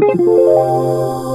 Thank you